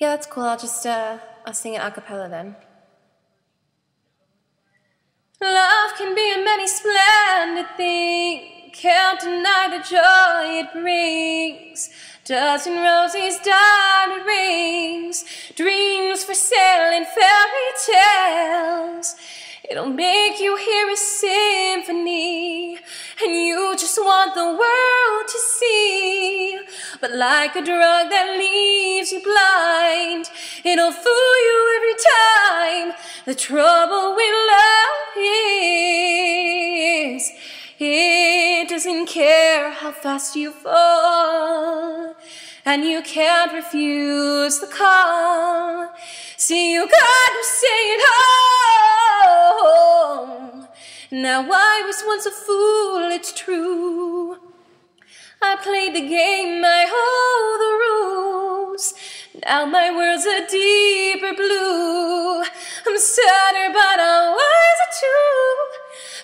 Yeah, that's cool. I'll just, uh, I'll sing it a cappella then. Love can be a many splendid thing. Can't deny the joy it brings. Dozen roses, diamond rings, dreams for sale in fairy tales. It'll make you hear a symphony, and you just want the world to see. But like a drug that leaves you blind, it'll fool you every time. The trouble with love is, it doesn't care how fast you fall, and you can't refuse the call. See, you got to say it home. Now I was once a fool, it's true. I played the game, Now my world's a deeper blue. I'm sadder, but I wiser too.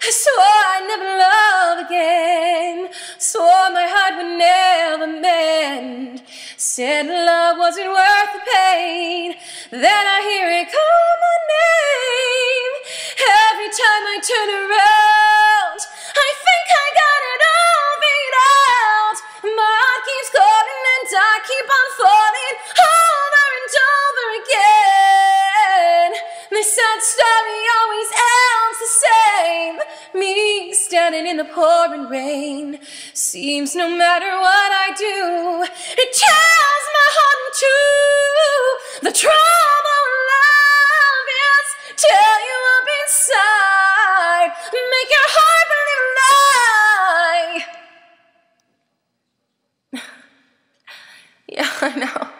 I swore I'd never love again. Swore my heart would never mend. Said love wasn't worth the pain. Then I hear it call my name. Every time I turn around, I think I got it all figured out. My heart keeps calling and I keep on falling standing in the pouring rain. Seems no matter what I do, it tears my heart in two. The trouble love is tear you up inside, make your heart believe a lie. yeah, I know.